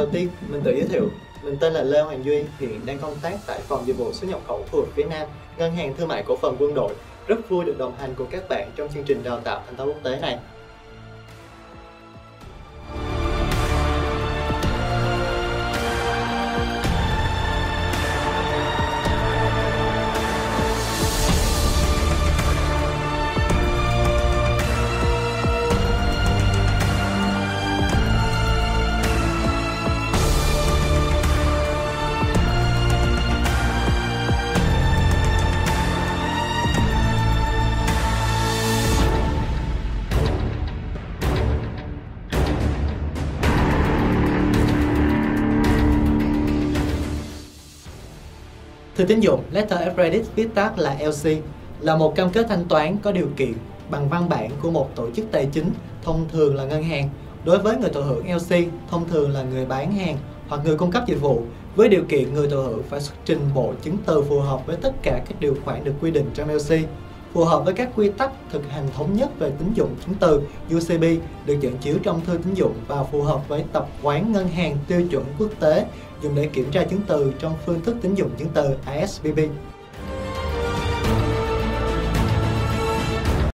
Đầu tiên, mình tự giới thiệu. Mình tên là Lê Hoàng Duy, hiện đang công tác tại phòng dịch vụ xuất nhập khẩu khu vực phía Nam, Ngân hàng Thương mại Cổ phần Quân đội. Rất vui được đồng hành cùng các bạn trong chương trình đào tạo thành toán quốc tế này. Thư tín dụng Letter of Credit viết tắt là LC là một cam kết thanh toán có điều kiện bằng văn bản của một tổ chức tài chính, thông thường là ngân hàng. Đối với người thụ hưởng LC, thông thường là người bán hàng hoặc người cung cấp dịch vụ, với điều kiện người thụ hưởng phải xuất trình bộ chứng từ phù hợp với tất cả các điều khoản được quy định trong LC phù hợp với các quy tắc thực hành thống nhất về tín dụng chứng từ UCB được dẫn chiếu trong thư tín dụng và phù hợp với tập quán ngân hàng tiêu chuẩn quốc tế dùng để kiểm tra chứng từ trong phương thức tín dụng chứng từ ASBB.